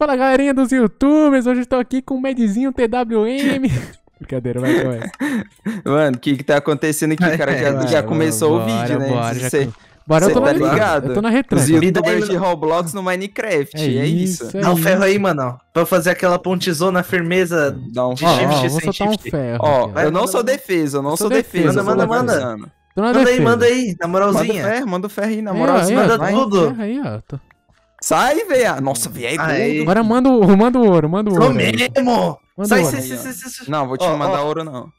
Fala galerinha dos youtubers, hoje eu estou aqui com o Medzinho TWM. Brincadeira, vai começa. Mano, o que que tá acontecendo aqui, cara? Já, Vai, já começou bora, o vídeo, né? Bora, já Cê- com- bora eu tô tá na ligado? Eu tô na Os retranca. youtubers de Roblox no Minecraft, é, isso. é Dá um isso. ferro aí, mano. Pra fazer aquela pontezona firmeza. Dá um De Ó, shift ó, sem vou soltar um shift. ferro. Ó, aqui, vai, eu não manda, sou manda. defesa, eu não Eu sou sou defesa. defesa, manda, manda. Manda aí, defesa. manda aí, na Manda o moralzinha. ferro, manda o ferro aí, na Aí, ó, moralzinha. aí, ó, manda tudo. ferro Aí, ó. tô- Sai, velho. Nossa, velho, é Aí. gordo. Agora manda o, manda o ouro, manda o Sou ouro. aí. mesmo! Manda Sai, ouro. sai, aí, sai, sai. Não, vou te Ó, mandar ó. ouro, não.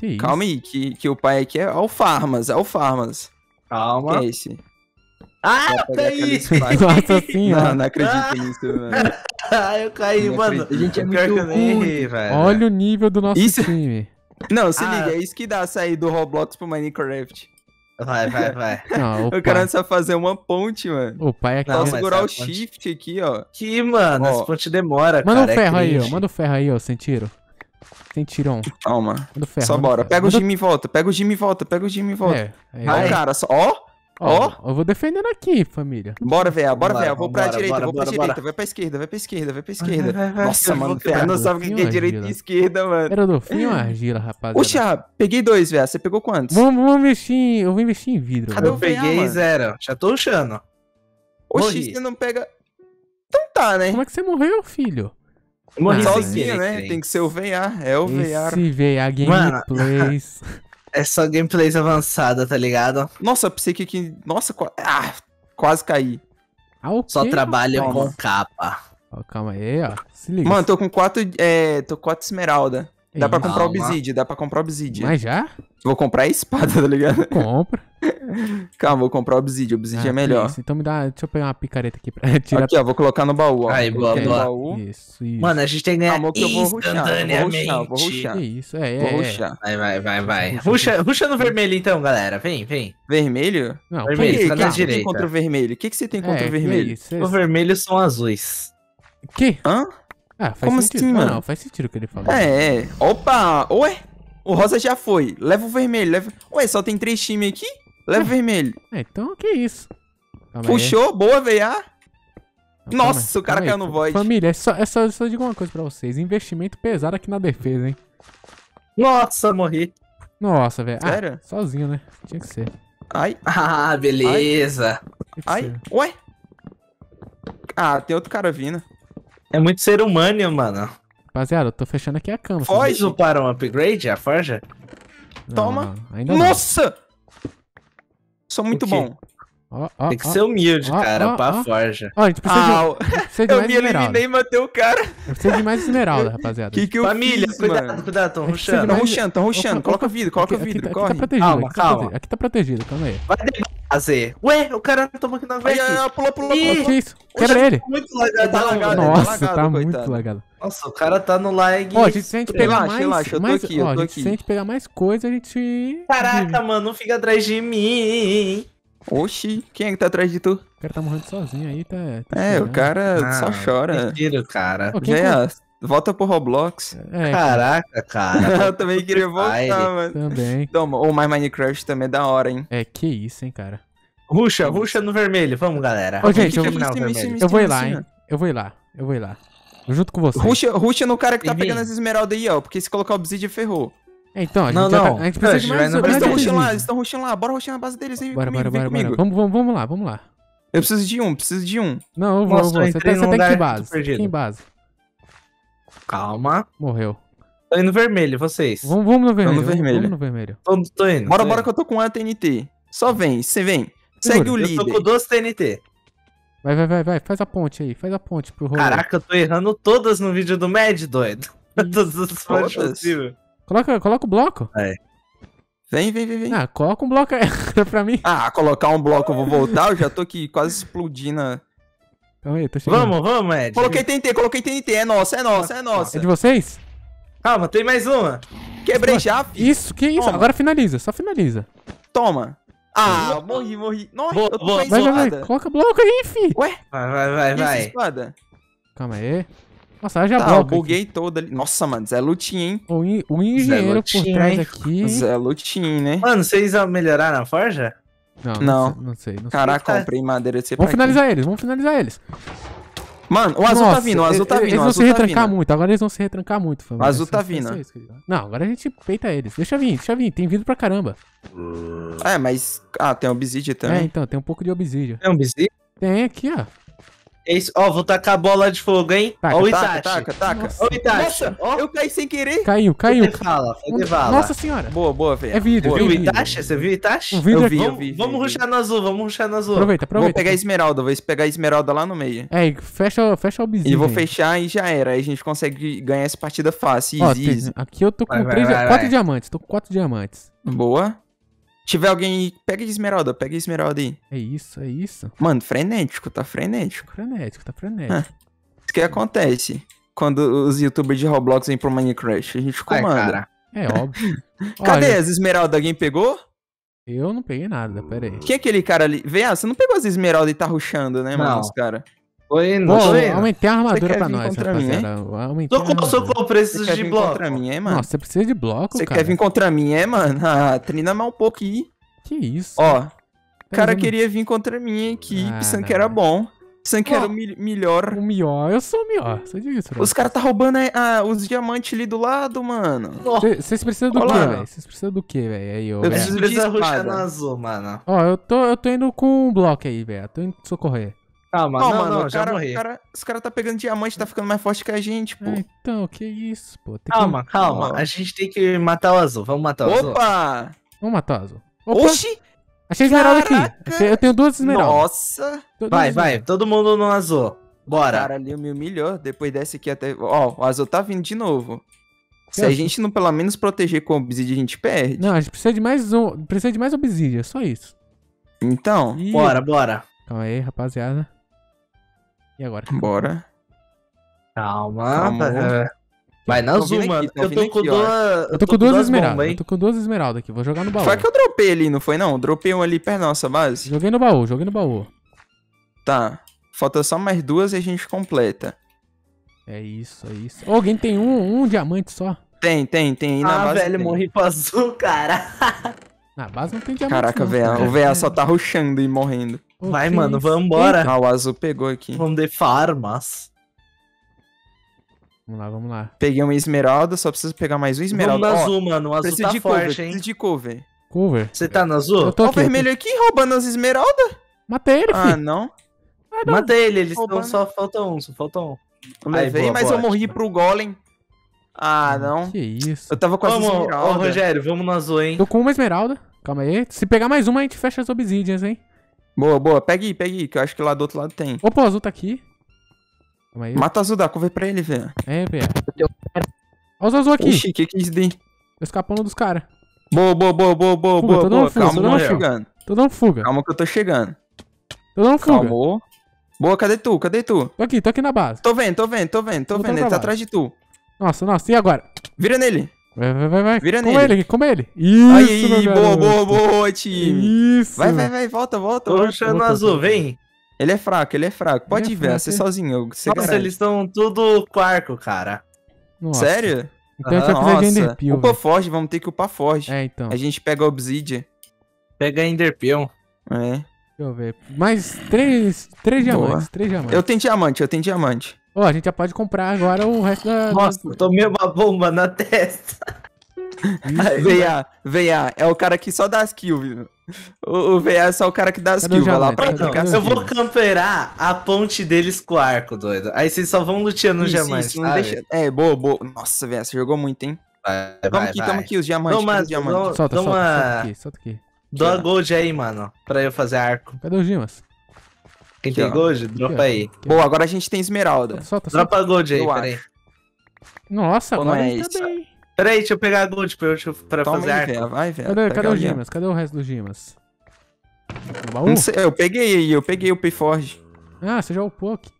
Que isso? Calma aí, que, que o pai aqui é o Farmas, é o Farmas. Calma. Que é esse? Ah, caí! espada. Nossa senhora. Não, não acredito nisso, mano. Ah, eu caí, Não mano. acredito. A gente é muito eu nem ruim. errei, velho. Olha o nível do nosso Isso- time. Não, se Ah. liga, é isso que dá sair do Roblox pro Minecraft. Vai, vai, vai. Não, o O cara não sabe fazer uma ponte, mano. o pai aqui. Não, Só mas segurar é o shift aqui, ó. Aqui, mano, Ó. essa ponte demora, Manda cara. o ferro é aí, ó. Manda o ferro aí, ó, sem tiro. Sem tirão. Calma. Manda o ferro. Só manda bora. ferro. Pega o Manda- Jimmy e volta. Pega o Jimmy e volta. Pega o Jimmy e volta. É, é, Vai. cara, só. Ó. Ó, eu vou defendendo aqui, família. Bora, velho. Bora, velho. Vou pra vambora, direita, bora, vou pra bora, direita. bora. Vai pra esquerda, vai pra esquerda, vai pra esquerda. vai, vai, Nossa, mano, o não sabe o que é direita e esquerda, mano. Era do fim ou argila, rapaziada? Oxa, peguei dois, velho. Você pegou quantos? Vamos, vamos investir em... Eu vou investir em vidro. Cadê Eu peguei mano? zero. Já tô rushando. Oxi, você não pega. Então tá, né? Como é que você morreu, filho? Morri Ah, sem Sozinho, né? Tem que ser o VR. É o VR. Esse VA Mano. Gameplays. É só gameplays avançada, tá ligado? Nossa, eu pensei que aqui. Nossa, qua- ah, quase caí. Ah, o Só Calma. com capa. Ó, calma aí, ó. Se liga. Mano, tô com quatro. É, tô com quatro esmeralda. Dá É pra comprar Calma. obsidian, dá pra comprar obsidian. Mas já? Vou comprar a espada, tá ligado? Compra. Calma, vou comprar obsidian. Obsidian Ah, é melhor. Isso. Então me dá... Deixa eu pegar uma picareta aqui pra tirar... Aqui, ó, vou colocar no baú, ó. Aí, boa, boa. baú. Isso, isso. Mano, a gente tem que ganhar Calma que eu vou rushar, eu vou instantaneamente. Que isso, é, Vou é, é. rushar. Vai, vai, vai, vai. Ruxa, Ruxa, no vermelho então, galera. Vem, vem. Vermelho? Não, O que, Vermelho, que, fica que, você tem direita. contra o vermelho? O que, que você tem contra é, o vermelho? Que, isso, O vermelho são azuis. que? Hã? Ah, faz Como sentido. assim, mano? Não, faz sentido o que ele falou. É, é. Opa! Ué? O rosa já foi. Leva o vermelho. Leva... Ué, só tem três times aqui? Leva o vermelho. É, então que isso. Calma aí. Puxou, boa, VA. Não, calma Nossa, aí, o cara calma caiu aí. no void. Família, é só, é só, só digo uma coisa pra vocês. Investimento pesado aqui na defesa, hein? Nossa, morri. Nossa, velho. Ah, Sério? sozinho, né? Tinha que ser. Ai, Ah, beleza. Ai. ser. Ué? Ah, tem outro cara vindo. É muito ser humano, mano. Rapaziada, eu tô fechando aqui a cama. Foge. Vocês uparam um upgrade, a forja? Não, Toma. não, ainda não. Nossa! Sou muito O bom. Ó, ó, Tem que ó. ser humilde, cara, ó, pra forja. Ó, a gente precisa, de, precisa de eu mais me esmeralda. eliminei e matei o cara. Eu preciso de mais esmeralda, rapaziada. Que que eu Família, fiz, cuidado, mano? cuidado, tão rushando. Tão rushando, tão rushando. Opa, Coloca vidro, coloca aqui, vidro, aqui, tá, corre. aqui tá protegido, Calma, aqui, tá calma. protegido, aqui tá protegido, calma aí. Vai fazer. Ué, o cara não toma aqui na Ai, vez. ai, ai, pula, pula, Ih, pula. Que isso? Quebra ele. Muito lagado. Tá lagado, ele Nossa, lagado, tá coitado. muito lagado. Nossa, o cara tá no lag. Ó, a gente, se a gente pegar Relaxa, mais, relaxa, eu tô mais, aqui, eu ó, tô a gente, aqui. se a gente pegar mais coisa, a gente... Caraca, mano, não fica atrás de mim. Oxi, quem é que tá atrás de tu? O cara tá morrendo sozinho aí, tá... tá É, o chorando. cara só Ah, chora. Mentira, cara. Ó, quem Já é, volta pro Roblox. É, cara, Caraca, cara. eu também queria voltar, mano. também. Toma, ou mais Minecraft também é da hora, hein? É, que isso, hein, cara. Ruxa, ruxa no vermelho. Vamos, galera. Ô, gente, eu- terminar o Sim, sim, vermelho. sim. Eu vou ir lá, assim, hein. Eu vou ir lá, eu vou ir lá. Junto com você. Ruxa, ruxa no cara que tá pegando as esmeraldas aí, ó. Porque se colocar obsidian, ferrou. É, então, a gente, Não, tá- não. a gente precisa de mais... vai no- Eles estão rushando lá, eles estão rushando lá. Bora rushar na base deles, vem Bora, bora, vem bora. Vamos, vamos, vamos lá, vamos lá. Eu preciso de um, preciso de um. Não, eu vou, Nossa, eu vou. eu Você entrei tá, você num tá em que lugar base? muito perdido. Fica em base. Calma. Morreu. Tô indo vermelho, vocês. Vamos, vamos no vermelho. no vermelho. Vamos no vermelho. Tô, tô indo. Bora, tô bora indo. que eu tô com a TNT. Só vem, você vem. Segue o Segura. Eu tô com líder. duas TNT. Vai, vai, vai, vai. Faz a ponte aí. Faz a ponte pro rolê. Caraca, eu tô errando todas no vídeo do Mad, doido. Todas as Todas? possíveis. Coloca, coloca o bloco. Vem, vem, vem, vem. Ah, coloca um bloco aí pra mim. Ah, colocar um bloco, eu vou voltar. Eu já tô aqui quase explodindo. a- Calma aí, tô chegando. Vamos, vamos, Mad. Coloquei TNT, coloquei TNT. É nossa, é nossa, é É nossa. de vocês? Calma, tem mais uma. Quebrei já, fi. Isso, que isso? Toma. Agora finaliza, só finaliza. Toma. Ah, morri, morri. Nossa, Boa, eu tô boa. Vai, vai, vai. Coloca bloco aí, fi. Ué, Vai, vai, vai, e essa vai. espada? Calma aí. Nossa, haja Tá, eu bloco. aqui. buguei todo ali. Nossa, mano, Zé Lutinho, hein? O, o engenheiro por Lutinho, trás hein? aqui. Zé Lutinho, né? Mano, vocês melhoraram a forja? Não, Não. não sei, não sei. Caraca, Tá. comprei madeira de ser Vamos finalizar eles, vamos finalizar eles. Mano, o azul tá Nossa, vindo, o azul tá vindo, Eles vão se tá retrancar vindo. muito, agora eles vão se retrancar muito. fam. O azul tá vai vindo. Não, agora a gente peita eles. Deixa vir, deixa vir. Tem vindo pra caramba. É, mas. Ah, tem obsidian É, também. então, tem um pouco de obsidian. É um bizi? Tem aqui, ó. É isso. Ó, vou tacar a bola de fogo, hein? Taca, Ó o taca, Itachi. taca, taca. Nossa. Ó o Itachi. Nossa, Ó, eu caí sem querer. Caiu, caiu. De vala. Nossa senhora. Boa, boa, velho. É vidro, Boa. Viu o. Itachi? Você viu o Itachi? O vidro Eu é- vi, eu Vamos, vi. vamos ruxar no azul, vamos ruxar no azul. Aproveita, Vou aproveita. pegar a esmeralda, vou pegar a esmeralda lá no meio. É, fecha, fecha o obsidian. E vou fechar e já era. Aí a gente consegue ganhar essa partida fácil. Ó, Easy, aqui eu tô com Vai, vai, três, vai, quatro vai. diamantes. Tô com quatro diamantes. Boa. Tiver alguém. Pega a esmeralda, pega a esmeralda aí. É isso, é isso. Mano, frenético, tá frenético. Frenético, tá frenético. O que acontece quando os youtubers de Roblox vêm pro Minecraft? A gente comanda. cara. É óbvio. Cadê Olha, as esmeraldas? Alguém pegou? eu não peguei nada, pera aí. Quem é aquele cara ali? Vê, ah, você não pegou as esmeraldas e tá ruxando, né, mano? Os caras. Foi indo, Pô, foi aumentei a armadura pra nós, contra mim, rapaziada. Aumentei a Socorro, socorro, Você preciso quer de vir bloco. contra mim, é, mano? Nossa, você precisa de bloco, Você cara. quer vir contra mim, é, mano? Ah, treina mais um pouco aí. Que isso? Ó, o Tá cara vendo? queria vir contra minha equipe, Ah, pensando não. que era bom. Pensando que era o mi- melhor. O melhor, eu sou o melhor. Você disso, Os caras tá roubando ah, os diamantes ali do lado, mano. Vocês precisam do quê, velho? Vocês precisam do quê, velho? Aí, ô, Eu velho. preciso de espada. no azul, mano. Ó, eu tô, eu tô indo com um bloco aí, velho. Tô indo socorrer. Calma, Ó, não, mano, não, o já cara, morri. o cara- os caras tá pegando diamante, tá ficando mais forte que a gente, pô. É, então, que isso, pô. Tem Calma, calma. Ó. A gente tem que matar o azul. Vamos matar o azul. Opa! Que... Vamos matar o azul. Opa, Oxi! achei esmeralda aqui. caraca! Eu tenho duas esmeraldas. Nossa! Duas Vai, esmeraldas. vai. Todo mundo no azul. O Bora. cara ali me humilhou. Depois dessa aqui até. Ó, o azul tá vindo de novo. Se Que a gente não pelo menos proteger com o obsidian, a gente perde. Não, a gente precisa de mais um. Precisa de mais obsidian, só isso. Então, Ih, Bora, bora. Calma aí, rapaziada. E agora? bora. Calma. Calma. é. Vai na aqui, mano. Eu tô com duas. Eu tô com duas esmeraldas. Eu tô com duas esmeraldas aqui. Vou jogar no baú. Foi que eu dropei ali, não foi não? Dropei um ali perto da nossa base. Joguei no baú, joguei no baú. Tá. Falta só mais duas e a gente completa. É isso, é isso. Ô, alguém tem um, um diamante só? Tem, tem, tem. aí na Ah, base velho, tem. morri com azul, cara. Na base não tem diamante. Caraca, não. O velho só tá rushando e morrendo. Ô, Vai, mano, vambora. Ah, o azul pegou aqui. Vamos de farmas. Vamos lá, vamos lá. Peguei uma esmeralda, só preciso pegar mais um Vamos esmeralda. no Ó, azul, mano. O azul preciso tá de cover, forte, hein? preciso de cover. Cover. Você tá no azul? Eu tô Ó o aqui. tô- vermelho aqui roubando as esmeraldas. Matei ele, Ah, filho. não. Mata ele, eles estão só faltam um, só faltam um. Aí, levei, boa, mas boa, eu morri ótimo. pro golem. Ah, não. Que isso. Eu tava com as Vamos, ô esmeraldas. Rogério, vamos no azul, hein? Tô com uma esmeralda. Calma aí. Se pegar mais uma, a gente fecha as obsidians, hein? Boa, boa. Pega aí, pega aí, que eu acho que lá do outro lado tem. Opa, o azul tá aqui. Calma aí. Mata o azul, dá cover pra ele, velho. É, velho. Olha os azul aqui. Ixi, que que é isso daí? Tô escapando dos caras. Boa, boa, boa, boa, boa, Fuga, boa, tô dando boa. fuga, Calma, tô que eu dando tô fuga. chegando. Tô dando fuga. Calma que eu tô chegando. Tô dando fuga. Calmou. Boa, cadê tu? Cadê tu? Tô aqui, tô aqui na base. Tô vendo, tô vendo, tô vendo, tô Voltando vendo. Ele tá atrás de tu. Nossa, nossa. E agora? Vira nele. Vai, vai, vai. vai. Vira come nele. ele, come ele. Isso, Aí, meu boa, boa, boa, time. Isso. Vai, vai, vai, volta, volta. Tô no azul, vem. Ele é fraco, ele é fraco. Pode Ele é fraco, Você é. sozinho. Você Nossa, garante. eles estão tudo quarco, cara. Nossa. Sério? Então a gente vai precisar de Nossa. Enderpeel, Upa velho. Forge, vamos ter que upar Forge. É, então. A gente pega Obsidian. Pega Enderpeon. É. Deixa eu ver. Mais três, três Boa. diamantes. Três diamantes. Eu tenho diamante, eu tenho diamante. Ó, a gente já pode comprar agora o resto da... Nossa, da... tomei uma bomba na testa. Aí, VA, VA, é o cara que só dá as kills, viu? O, o VA é só o cara que dá as kills. Vai lá pra aplicar as eu vou camperar a ponte deles com o arco, doido. Aí vocês só vão luteando os diamantes, isso, não deixa- É, boa, boa. Nossa, velho, você jogou muito, hein? Vai, vai, aqui, vai. tamo aqui, os diamantes. Não, mas os diamantes? não- Solta, Dá solta, solta aqui, solta aqui. Gold aí, mano, pra eu fazer arco. Cadê os dimas? Quem Aqui, tem ó. gold, dropa aí. Boa, agora a gente tem esmeralda. Solta, solta. Dropa gold aí, peraí. Nossa, Ou agora não a é tá isso? Peraí, deixa eu pegar gold pra, eu, pra Toma fazer aí, arco. velho, vai, velho. Cadê, cadê ó. dimas? Cadê o resto? No baú? Não sei, eu peguei aí, eu peguei o Payforge. Ah, você já upou aqui.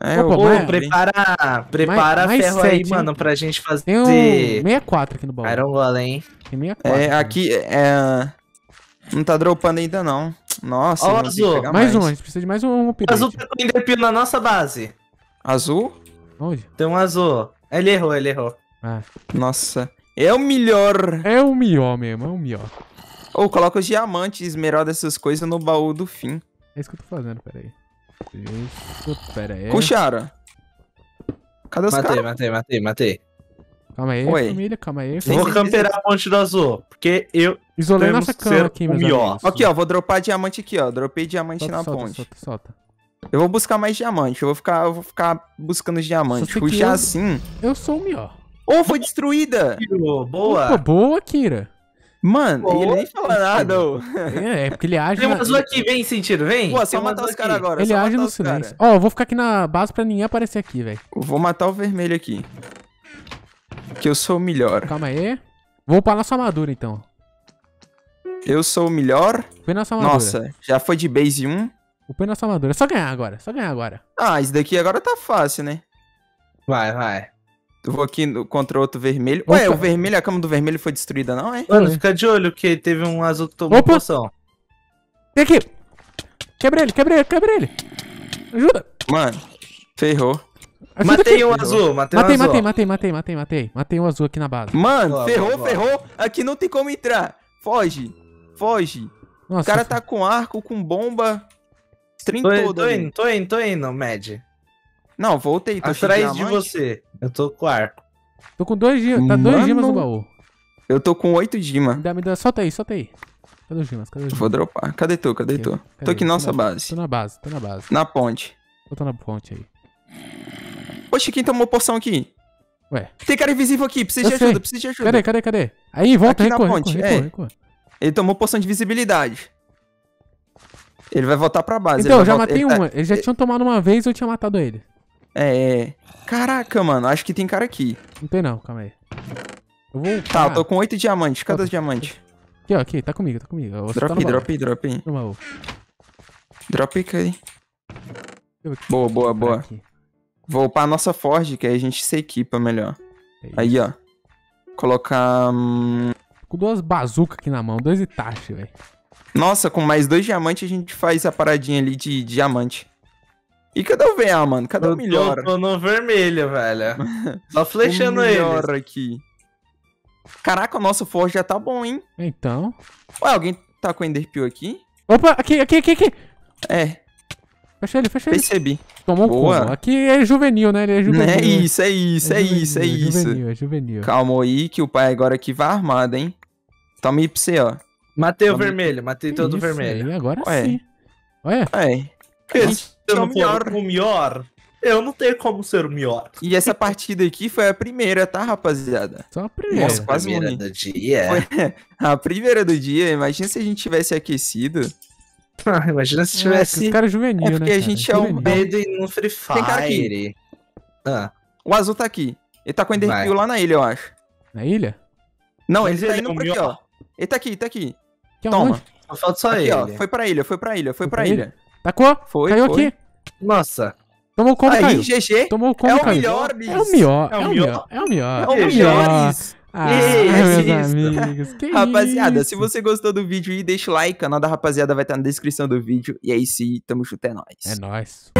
É, Opa, eu prepara, prepara mais ferro aí, sete, hein? mano, pra gente fazer Tem um 64 aqui no baú. Iron Golem. Tem 64. É, aqui, é... Não tá dropando ainda, não. Nossa, Ó, azul. pegar mais um, a gente precisa de mais um upgrade. Azul pegou Enderpeel na nossa base. Azul? Onde? Tem um azul. Ele errou, ele errou. Ah, Nossa. É o melhor. é o melhor mesmo, é o melhor. Ou coloca os diamantes, esmeralda, essas coisas no baú do fim. É isso que eu tô fazendo, peraí. Isso, pera aí. Puxaram. Cadê os Matei, caras? matei, matei, matei. Calma aí, Oi. família, calma aí. Sim, Vou sim, camperar a ponte do azul, porque eu... Isolei nossa cama aqui, melhor. amigos. Aqui, ó, vou dropar diamante aqui, ó. Dropei diamante Solta, na solta, ponte. solta, solta. Eu vou buscar mais diamante. Eu vou ficar, eu vou ficar buscando que Puxar eu- assim. Eu sou o melhor. Ô, foi destruída! Boa. Opa, boa, Kira. Mano, Boa. ele nem fala nada, ô. É, é porque ele age Tem um na... azul aqui, vem, sentido, vem. Pô, só um matar os caras agora. Ele age no silêncio. Ó, eu vou ficar aqui na base pra ninguém aparecer aqui, velho. Eu Vou matar o vermelho aqui. Que eu sou o melhor. Calma aí. Vou upar nossa armadura, então. Eu sou o melhor. Upei nossa armadura. Nossa, já foi de base 1. Upei nossa armadura. É só ganhar agora, só ganhar agora. Ah, esse daqui agora tá fácil, né? Vai, vai. Eu vou aqui no- contra outro vermelho. Opa. Ué, o vermelho, a cama do vermelho foi destruída, não é? Mano, fica de olho que teve um azul que tomou Opa. poção. Vem aqui. Quebra ele, quebra ele, quebra ele. Ajuda. Mano, ferrou. Matei um azul, matei um Matei, azul. matei, matei, matei, matei, matei. Matei um azul aqui na base. Mano, Boa, ferrou, boa, ferrou. Aqui não tem como entrar. Foge. Foge. O Nossa, cara tá com arco, com bomba. Trem Tô, indo, todo tô ali. indo, tô indo, tô indo, Mad. Não, voltei. Tô Atrás de você. Eu tô com arco. Tô com dois dias, tá dois dias no baú. Eu tô com 8 dima. Me dá, me dá, solta aí, solta aí. Cadê os dimas? Cadê os dimas? Vou dropar. Cadê tu? Cadê tu? Cadê? Tô aqui na nossa base. Tô na base, tô na base. Na ponte. Eu tô na ponte aí. Oxe, quem tomou poção aqui? Ué. Tem cara invisível aqui. Precisa Eu de sei. ajuda, precisa de ajuda. Cadê, cadê, cadê? Aí, volta, Aqui na recua, ponte, é. Ele tomou poção de visibilidade. Ele vai voltar pra base. Então, eu já matei ele tá- uma. Eles já tinham tomado uma vez eu tinha matado ele. É, é. Caraca, mano. Acho que tem cara aqui. Não tem não, calma aí. Eu vou. Tá, eu tô com 8 diamantes. Cadê os diamantes? Aqui, ó, aqui, tá comigo, tá comigo. Drop tá drop drop baú. Drop aí, Boa, boa, boa. Aqui. Vou upar a nossa Forge, que aí a gente se equipa melhor. É Aí, ó. Colocar. hum, Com duas bazucas aqui na mão, dois Itachi, velho. Nossa, com mais dois diamantes a gente faz a paradinha ali de diamante. E cadê o VA, mano? Cadê Eu o melhor? tô, tô no vermelho, velho. Só flechando melhor ele. aqui. Caraca, o nosso Forge já tá bom, hein? Então. Ué, alguém tá com Ender Peel aqui? Opa, aqui, aqui, aqui, aqui. É, Fecha ele, fecha ele. percebi. Tomou um Boa. Aqui é juvenil, né? Ele é juvenil. É isso, é isso, é, juvenil, isso, é isso. Juvenil, é juvenil. Calma aí, que o pai agora aqui vai armado, hein? Toma aí pra você, ó. Matei o vermelho, matei todo o vermelho. aí, agora Ué. sim. Olha, É. Se eu é o não melhor. for o melhor, eu não tenho como ser o melhor. E essa partida aqui foi a primeira, tá, rapaziada? só a primeira. Nossa, quase Primeira morri. do dia. Foi a primeira do dia. Imagina se a gente tivesse aquecido. Imagina se É, tivesse Os caras juvenil, É né? porque a cara? gente é um- Juvenil. medo e no Free Tem cara aqui. Fire. Ah, O azul tá aqui. Ele tá com Ender Vai. Lá na ilha, eu acho. Na ilha? Não, ele tá ele é indo o pra aqui, ó. Ele tá aqui, tá aqui. Que Toma. só falta só Aqui, ele. ó. Foi pra ilha, foi pra ilha, foi Foi pra pra ilha. Tacou? Foi, caiu foi. aqui. Nossa, Tomou o combo, Aí, caiu. GG. Tomou o combo, É o caiu. melhor, É o bis. melhor, É é o o melhor. melhor, é o melhor. É o melhor. Ah, Ei, amigos, que Rapaziada, isso? se você gostou do vídeo aí, deixa o like. O canal da rapaziada vai estar na descrição do vídeo. E aí sim, tamo junto, é nóis. É nóis.